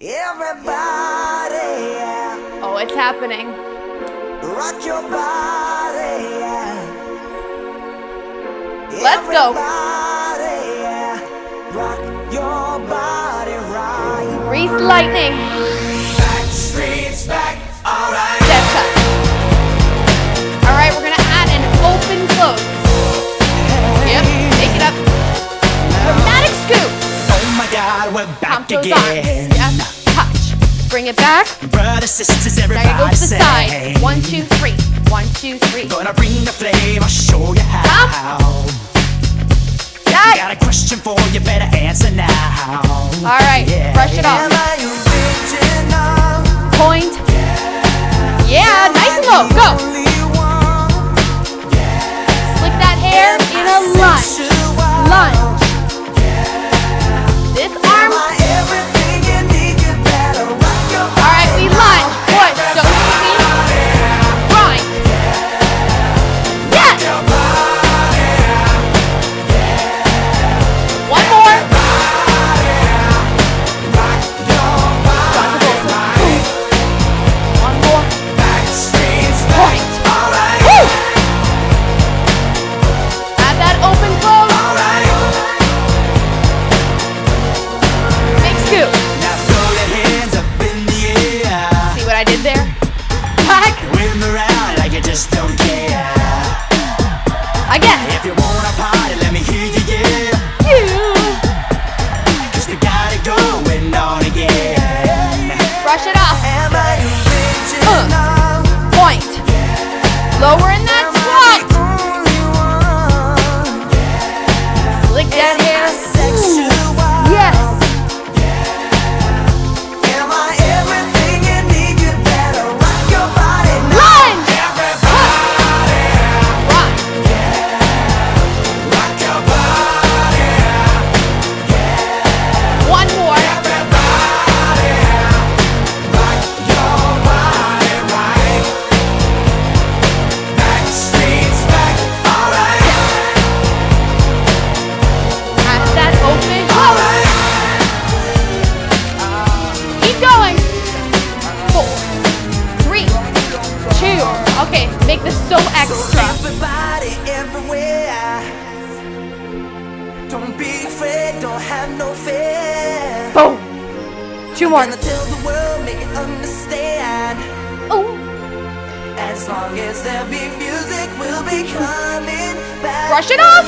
Everybody, yeah. Oh, it's happening. Rock your body, yeah. Let's go. Yeah. Rock your body right. Grease lightning. Back, alright. Dead cut. All right, we're gonna add an open close. Yep, take it up. Dramatic scoop. God, we're back arms. again. Yep, touch. Bring it back. Brothers, sisters, Now everybody you go to the say. side. One, two, three. One, two, three. Gonna bring the flame, I'll show you how. Yeah. Got a question for you, better answer now. All right, brush it off. This Lower in that make this so extra. Everybody everywhere. Don't be afraid, don't have no fear. Boom. Two more. Gonna tell the world, make it understand. Oh, As long as there be music, we'll be coming back. Brush it off.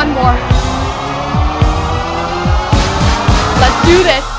one more. Let's do this.